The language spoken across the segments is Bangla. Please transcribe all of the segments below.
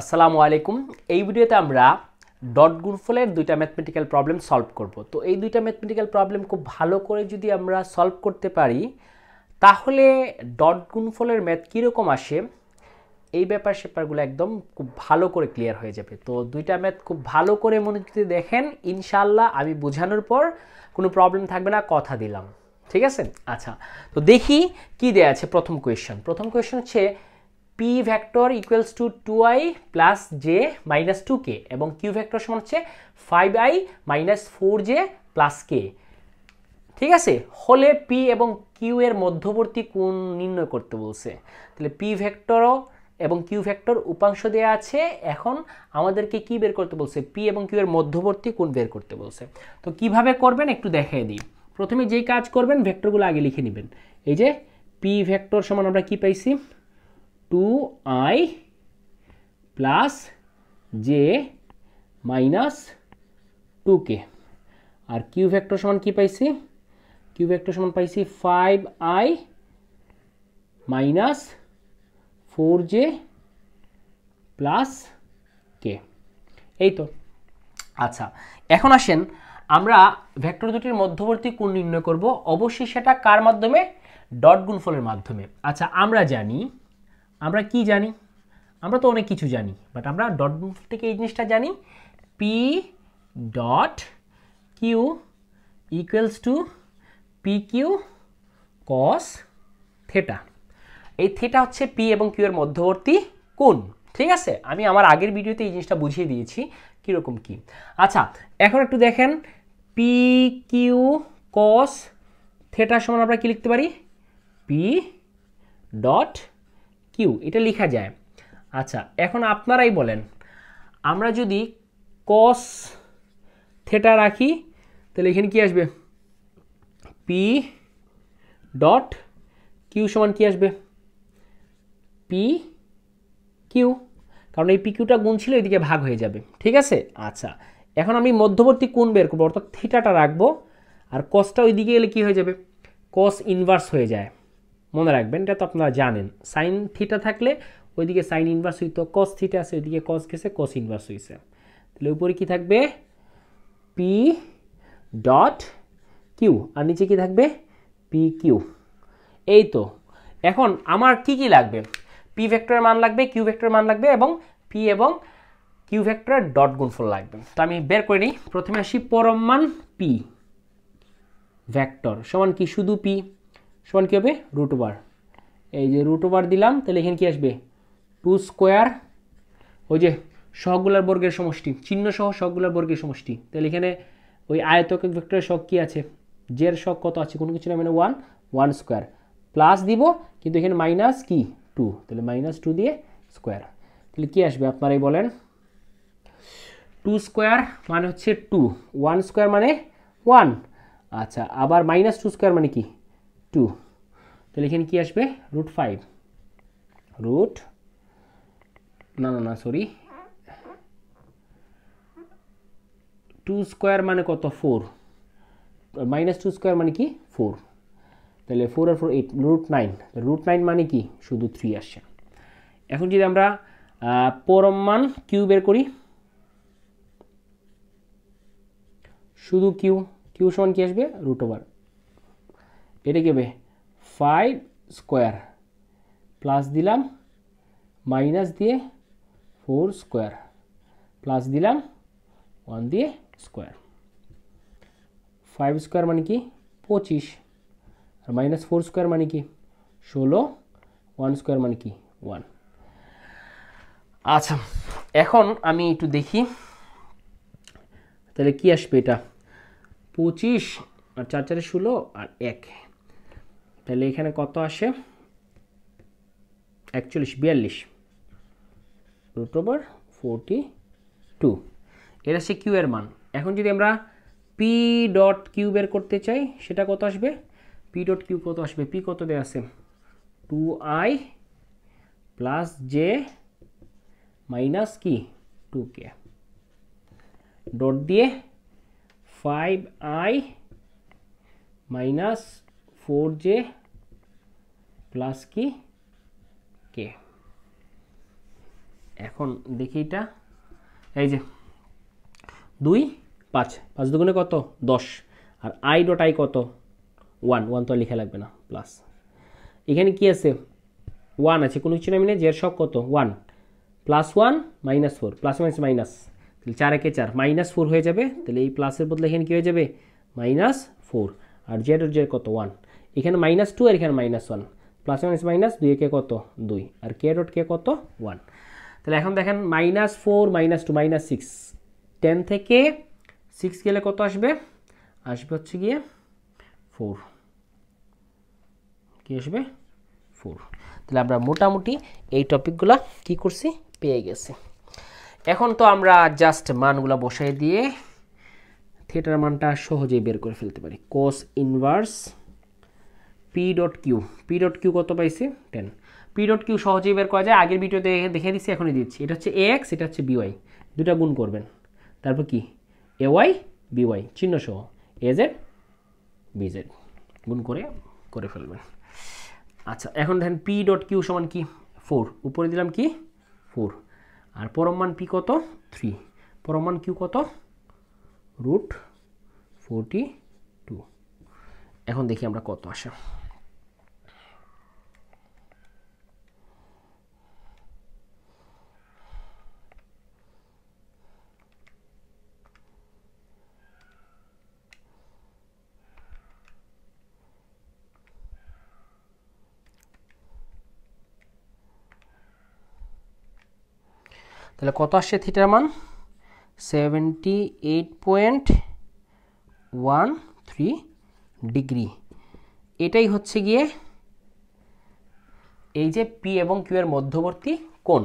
আসসালামু আলাইকুম। এই ভিডিওতে আমরা ডট গুণফলের দুইটা ম্যাথমেটিক্যাল প্রবলেম সলভ করব। তো এই দুইটা ম্যাথমেটিক্যাল প্রবলেম খুব ভালো করে যদি আমরা সলভ করতে পারি, তাহলে ডট গুণফলের ম্যাথ কীরকম আসে? এই ব্যাপার সেপারগুলো একদম খুব ভালো করে ক্লিয়ার হয়ে যাবে। তো দুইটা ম্যাথ খুব ভালো করে মনে যদি দেখেন ইনশাল্লাহ আমি বোঝানোর পর কোনো প্রবলেম থাকবে না, কথা দিলাম। ঠিক আছে? আচ্ছা তো দেখি কি দেয়া আছে প্রথম কোয়েশ্চেন প্রথম কোয়েশ্চেন হচ্ছে P vector equals to two i plus j minus two k এবং কিউ ভ্যাক্টর সমান হচ্ছে five i minus four j plus k ঠিক আছে? হলে পি এবং কিউ এর মধ্যবর্তী কোণ নির্ণয় করতে বলছে। তাহলে পি ভেক্টরও এবং কিউ ভেক্টর উপাংশ দেওয়া আছে। এখন আমাদেরকে কি বের করতে বলছে? পি এবং কিউ এর মধ্যবর্তী কোণ বের করতে বলছে। তো কীভাবে করবেন? একটু দেখিয়ে দিই। প্রথমে যেই কাজ করবেন ভেক্টরগুলো আগে লিখে নেবেন। এই যে পি ভেক্টর সমান আমরা কি পাইছি? Two i plus j minus two k R Q vector সমান কি পাইছি? কিউ ভেক্টর সমান পাইছি five i minus four j plus k এই তো আচ্ছা এখন আসেন আমরা ভেক্টর দুটির মধ্যবর্তী কোণ নির্ণয় করব। অবশ্যই সেটা কার মাধ্যমে? ডট গুণফলের মাধ্যমে। আচ্ছা আমরা জানি আমরা কি জানি? আমরা তো অনেক কিছু জানি বাট আমরা ডট থেকে এই জিনিসটা জানি। P dot Q equals to P Q cos theta এই থেটা হচ্ছে পি এবং কিউ এর মধ্যবর্তী কোণ, ঠিক আছে? আমি আমার আগের ভিডিওতে এই জিনিসটা বুঝিয়ে দিয়েছি, কীরকম কি। আচ্ছা এখন একটু দেখেন পি কিউ কস থেটার সমান আমরা কি লিখতে পারি? পি ডট কিউ, এটা লেখা যায়। আচ্ছা এখন আপনারাই বলেন। আমরা যদি কস থেটা রাখি, তাহলে এখানে কি আসবে? পি ডট কিউ সমান কি আসবে? পি কিউ কারণ এই পি কিউটা গুণ ছিল, এদিকে ভাগ হয়ে যাবে। ঠিক আছে? আচ্ছা এখন আমি মধ্যবর্তী কোণ বের করব, অর্থাৎ থিটাটা রাখব, আর কসটা ওইদিকে এলে কী হয়ে যাবে? কস ইনভার্স হয়ে যায়। মনে রাখবেন, এটা তো আপনারা জানেন। সাইন থিটা থাকলে ওইদিকে সাইন ইনভার্স হইতো কস থিটা আছে, ওইদিকে কস গেছে কস ইনভার্স হয়েছে তাহলে উপরে কি থাকবে? পি ডট কিউ আর নিচে কি থাকবে? পি কিউ এই তো। এখন আমার কি কি লাগবে? পি ভেক্টরের মান লাগবে কিউ ভেক্টরের মান লাগবে, এবং পি এবং কিউ ভেক্টরের ডট গুণফল লাগবে। তো আমি বের করে নিই। প্রথমে আসি পরম মান পি ভেক্টর সমান কি? শুধু পি সমান কী হবে? রুট ওভার এই যে রুট ওভার দিলাম, তাহলে এখানে কি আসবে? টু স্কোয়ার ওই যে সহগুলার বর্গের সমষ্টি, চিহ্ন সহ সহগুলার বর্গের সমষ্টি। তাহলে এখানে ওই আয়তকক ভেক্টরের শখ কী আছে? জের শখ কত আছে? কোনো কিছু না মানে ওয়ান ওয়ান স্কোয়ার প্লাস দিব, কিন্তু এখানে মাইনাস কি? টু তাহলে মাইনাস টু দিয়ে স্কোয়ার তাহলে কী আসবে আপনারাই বলেন? টু স্কোয়ার মানে হচ্ছে টু ওয়ান স্কোয়ার মানে ওয়ান আচ্ছা আবার মাইনাস টু স্কোয়ার মানে কি? টু তাহলে এখানে কী আসবে? রুট ফাইভ রুট না না না সরি টু স্কোয়ার মানে কত? ফোর মাইনাস টু স্কোয়ার মানে কি? ফোর তাহলে ফোর আর four eight root nine root nine মানে কি? শুধু থ্রি আসছে। এখন যদি আমরা পরম মান কিউ বের করি। শুধু কিউ কিউ সমান কি আসবে? রুট ওভার এটা কি হবে? ফাইভ স্কোয়ার প্লাস দিলাম মাইনাস দিয়ে ফোর স্কোয়ার প্লাস দিলাম ওয়ান দিয়ে স্কোয়ার ফাইভ স্কোয়ার মানে কি? পঁচিশ। আর মাইনাস ফোর স্কোয়ার মানে কি? ষোলো। ওয়ান স্কোয়ার মানে কি? ওয়ান আচ্ছা এখন আমি একটু দেখি, তাহলে কি আসবে এটা? পঁচিশ আর চার চারে ষোলো আর এক। তাহলে এখানে কত আসে? একচল্লিশ, বিয়াল্লিশ। রুট ওভার ফোরটি টু এটা সে কিউ এর মান। এখন যদি আমরা পি ডট কিউ বের করতে চাই, সেটা কত আসবে? পি ডট কিউ কত আসবে? পি কত দেওয়া আছে? Two i plus j minus কি? টু কে ডট দিয়ে five i minus four j plus কি? কে এখন দেখি এটা। এই যে, দুই, পাঁচ। পাঁচ দুগুণে কত? দশ। আর আই ডট আই কত? ওয়ান ওয়ান তো লেখা লাগবে না প্লাস এখানে কি আছে? ওয়ান আছে, কোনো কিছু নামি নেই জের সব কত? One plus one minus four plus minus minus তাহলে চার একে চার। মাইনাস ফোর হয়ে যাবে, তাহলে এই প্লাসের বদলে এখানে কী হয়ে যাবে? মাইনাস ফোর আর জেড জেড কত? ওয়ান এখানে মাইনাস টু আর এখানে minus one plus minus minus দুই কে কত? দুই। আর কে ডট কে কত? ওয়ান তাহলে এখন দেখেন minus four minus two minus six ten থেকে সিক্স গেলে কত আসবে? আসবে হচ্ছে গিয়ে ফোর কী আসবে? ফোর তাহলে আমরা মোটামুটি এই টপিকগুলো কি করছি? পেয়ে গেছি। এখন তো আমরা জাস্ট মানগুলো বসাই দিয়ে থিয়েটার মানটা সহজেই বের করে ফেলতে পারি। Cos inverse P dot Q P dot Q কত পাইছি? টেন পি ডট কিউ সহজেই বের করা যায়। আগের ভিডিওতে দেখে দিচ্ছি এখনই দিচ্ছি। এটা হচ্ছে এক্স এটা হচ্ছে বিওয়াই দুটা গুণ করবেন। তারপর কি? এ ওয়াই বিওয়াই চিহ্ন সহ। এ জেড বিজেড গুণ করে করে ফেলবেন। আচ্ছা এখন দেখেন পি ডট কিউ সমান কি? ফোর উপরে দিলাম কি? ফোর আর পরমান পি কত? থ্রি পরমান কিউ কত? রুট ফোরটি টু এখন দেখি আমরা কত আসে। তাহলে কত আসছে থিটার মান? Seventy eight point one three degree এটাই হচ্ছে গিয়ে এই যে পি এবং কিউ এর মধ্যবর্তী কোণ।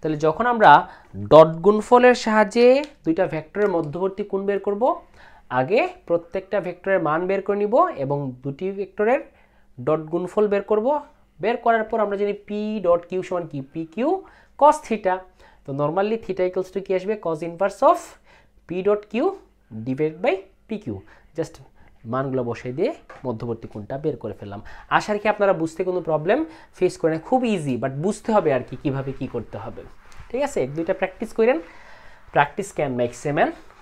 তাহলে যখন আমরা ডট গুণফলের সাহায্যে দুইটা ভেক্টরের মধ্যবর্তী কোণ বের করব, আগে প্রত্যেকটা ভেক্টরের মান বের করে নিব এবং দুটি ভেক্টরের ডট গুণফল বের করব। বের করার পর আমরা জানি পি ডট কিউ সমান কি? পি কিউ কস থিটা তো নর্মালি থিটা ইকুয়ালস টু কি আসবে? Cos inverse of P dot Q divide by P Q just মানগুলো বসাই দিয়ে মধ্যবর্তী কোণটা বের করে ফেললাম। আশা কি আপনারা বুঝতে কোনো প্রবলেম ফেস করেন। খুব ইজি বাট বুঝতে হবে আর কি, কীভাবে কী করতে হবে। ঠিক আছে? এক, দুইটা প্র্যাকটিস করেন। Practice can make same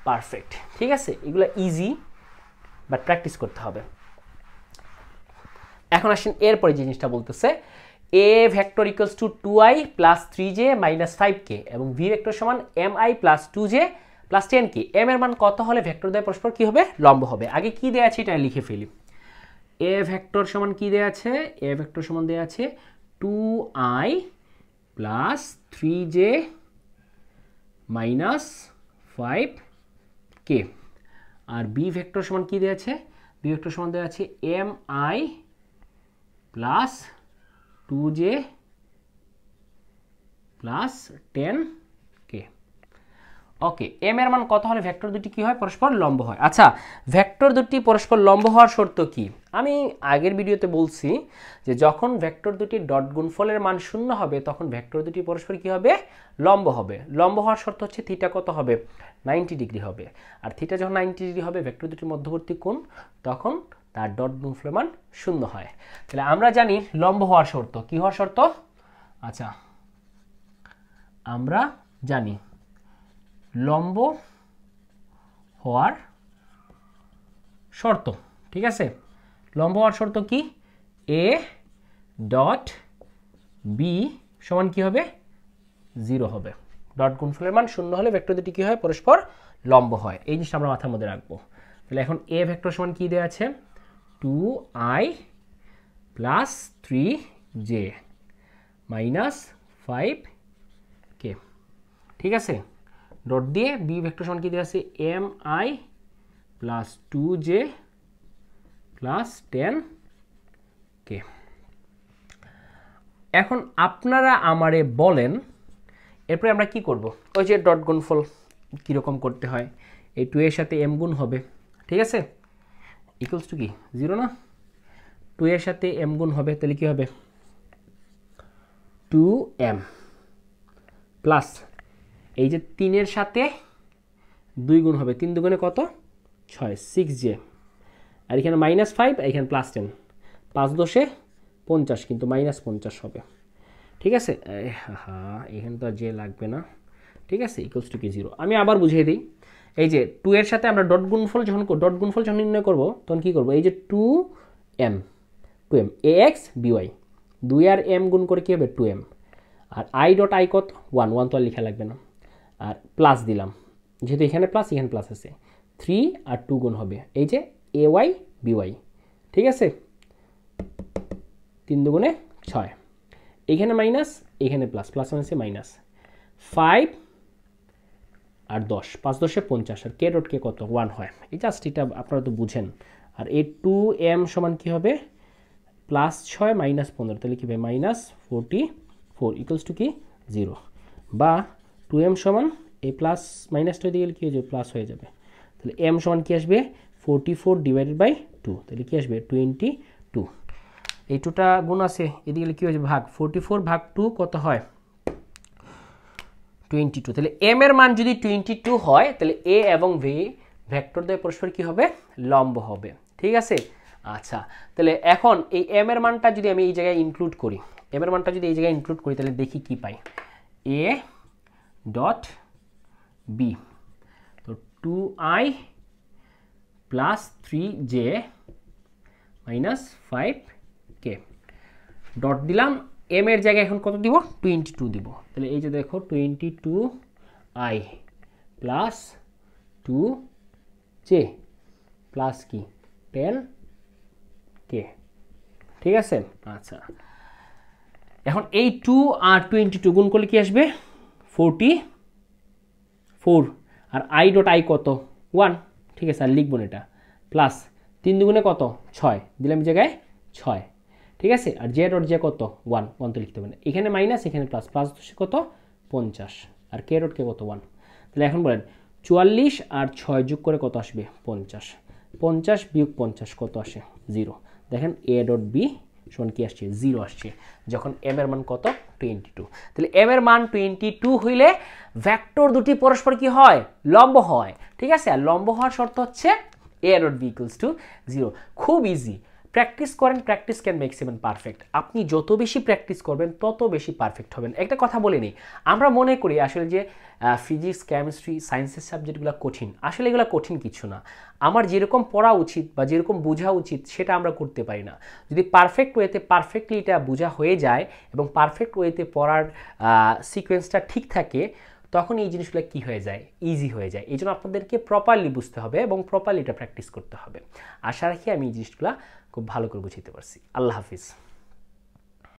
perfect ঠিক আছে? এগুলো ইজি বাট প্র্যাকটিস করতে হবে। এখন আসেন, এরপরে যে জিনিসটা বলতেছে A vector equals to two i plus three j minus five k এবং ভি ভেক্টর সমান M i plus two j plus ten k M এর মান কত হলে ভেক্টর দেয় পরস্পর? কী হবে? লম্ব হবে। আগে কি দেওয়া আছে এটা লিখে ফেলি। এ ভেক্টর সমান কি দেওয়া আছে? এ ভেক্টর সমান দেওয়া আছে two i plus three j minus five k R B vector সমান কি দেওয়া আছে? বি ভেক্টর সমান দেওয়া আছে M i plus two j plus ten k okay M এর মান কত হলে ভেক্টর দুটি কি হয়? পরস্পর লম্ব হয়। আচ্ছা ভেক্টর দুটি পরস্পর লম্ব হওয়ার শর্ত কি? আমি আগের ভিডিওতে বলছি যে যখন ভেক্টর দুটি ডট গুণফলের মান শূন্য হবে, তখন ভেক্টর দুটি পরস্পর কি হবে? লম্ব হবে। লম্ব হওয়ার শর্ত হচ্ছে থিটা কত হবে? নাইনটি ডিগ্রি হবে। আর থিটা যখন নাইনটি ডিগ্রি হবে ভেক্টর দুটির মধ্যবর্তী কোণ? তখন তার ডট গুণফলের মান শূন্য হয়। তাহলে আমরা জানি লম্ব হওয়ার শর্ত। কি হওয়ার শর্ত? আচ্ছা আমরা জানি লম্ব হওয়ার শর্ত। ঠিক আছে? লম্ব হওয়ার শর্ত কি? এ ডট বি সমান কি হবে? জিরো হবে। ডট গুণফলের মান শূন্য হলে ভেক্টর দুটি কী হয়? পরস্পর লম্ব হয়। এই জিনিসটা আমরা মাথার মধ্যে রাখব। তাহলে এখন এ ভেক্টর সমান কী দেওয়া আছে? Two i plus three j minus five k ঠিক আছে? ডট দিয়ে বি ভেক্টর সমান কি দেওয়া আছে? M i plus two j plus ten k এখন আপনারা আমারে বলেন, এরপরে আমরা কি করব? ওই যে ডট গুণফল কীরকম করতে হয়? এই টু এর সাথে এম গুণ হবে। ঠিক আছে? ইকুয়ালস টু কি? জিরো না? টু এর সাথে এম গুণ হবে, তাহলে কী হবে? টু এম প্লাস এই যে তিনের সাথে দুই গুণ হবে, তিন দুগুণে কত? ছয় সিক্স জে আর এখানে মাইনাস ফাইভ এখানে প্লাস টেন পাঁচ দশে পঞ্চাশ, কিন্তু মাইনাস পঞ্চাশ হবে। ঠিক আছে? হ্যাঁ এখানে তো আর যে লাগবে না। ঠিক আছে? ইকুয়ালস টু কি? জিরো আমি আবার বুঝিয়ে দিই। এই যে টু এর সাথে আমরা ডট গুণফল যখন ডট গুণফল যখন নির্ণয় করব, তখন কী করব? এই যে two M two M A X B Y দুই আর এম গুণ করে কী হবে? টু এম আর আই ডট আই কত? ওয়ান ওয়ান তো আর লেখা লাগবে না। আর প্লাস দিলাম। যেহেতু এখানে প্লাস এখানে প্লাস আছে। থ্রি আর টু গুণ হবে। এই যে এ ওয়াই বিওয়াই ঠিক আছে? তিন দুগুণে ছয়। এখানে মাইনাস এখানে প্লাস প্লাস মাইনাসে মাইনাস ফাইভ আর দশ। পাঁচ দশে পঞ্চাশ। আর কে ডট কে কত? ওয়ান হয়। এই জাস্ট এটা আপনারা তো বুঝেন। আর এ টু এম সমান কী হবে? প্লাস ছয় মাইনাস পনেরো। তাহলে কী হবে? Minus forty four equals to কি? জিরো বা টু এম সমান এ প্লাস মাইনাসটা দিয়ে গেলে কী হয়ে যাবে? প্লাস হয়ে যাবে। তাহলে এম সমান কী আসবে? Forty four divided by two তাহলে কী আসবে? টোয়েন্টি টু এই টুটা গুণ আছে। এদিকে কী হয়ে যাবে? ভাগ। ফোরটি ফোর ভাগ টু কত হয়? টোয়েন্টি টু তাহলে এম এর মান যদি টোয়েন্টি টু হয়, তাহলে এ এবং ভি ভেক্টর দ্বয় পরস্পর কী হবে? লম্ব হবে। ঠিক আছে? আচ্ছা তাহলে এখন এই এম এর মানটা যদি আমি এই জায়গায় ইনক্লুড করি এম এর মানটা যদি এই জায়গায় ইনক্লুড করি, তাহলে দেখি কি পাই। এ ডট বি তো two i plus three j minus five k dot দিলাম এম এর জায়গায় এখন কত দিব? টোয়েন্টি টু দিব। তাহলে এই যে দেখো twenty two i plus two j plus কি? টেন কে ঠিক আছে? আচ্ছা। এখন এই টু আর টোয়েন্টি টু গুণ করলে কি আসবে? ফোরটি ফোর আর আই ডট আই কত? ওয়ান ঠিক আছে, আর লিখব এটা। প্লাস তিন দুগুণে কত? ছয়। দিলাম জায়গায় ছয়। ঠিক আছে? আর জে ডট জে কত? ওয়ান ওয়ান তো লিখতে হবে না। এখানে মাইনাস এখানে প্লাস প্লাস কত? পঞ্চাশ। আর কে ডট কে কত? ওয়ান তাহলে এখন বলেন, চুয়াল্লিশ আর ছয় যোগ করে কত আসবে? পঞ্চাশ। পঞ্চাশ বিয়োগ পঞ্চাশ কত আসে? জিরো দেখেন এ ডট বি সমান কি আসছে? জিরো আসছে। যখন এম এর মান কত? টোয়েন্টি টু তাহলে এম এর মান টোয়েন্টি টু হইলে ভ্যাক্টর দুটি পরস্পর কি হয়? লম্ব হয়। ঠিক আছে? আর লম্ব হওয়ার শর্ত হচ্ছে A dot B equals to zero খুব ইজি প্র্যাকটিস করেন practice can make seven perfect আপনি যত বেশি প্র্যাকটিস করবেন, তত বেশি পারফেক্ট হবেন। একটা কথা বলে নিই। আমরা মনে করি আসলে যে ফিজিক্স কেমিস্ট্রি সায়েন্সের সাবজেক্টগুলো কঠিন। আসলে এগুলো কঠিন কিছু না। আমার যেরকম পড়া উচিত বা যেরকম বোঝা উচিত, সেটা আমরা করতে পারি না। যদি পারফেক্ট ওয়েতে পারফেক্টলি এটা বোঝা হয়ে যায় এবং পারফেক্ট ওয়েতে পড়ার সিকোয়েন্সটা ঠিক থাকে, তখন এই জিনিসগুলো কি হয়ে যায়? ইজি হয়ে যায়। এই জন্য আপনাদেরকে প্রপারলি বুঝতে হবে এবং প্রপারলি এটা প্র্যাকটিস করতে হবে। আশা রাখি আমি এই জিনিসগুলো খুব ভালো করে বুঝাইতে পারছি। আল্লাহ হাফিজ।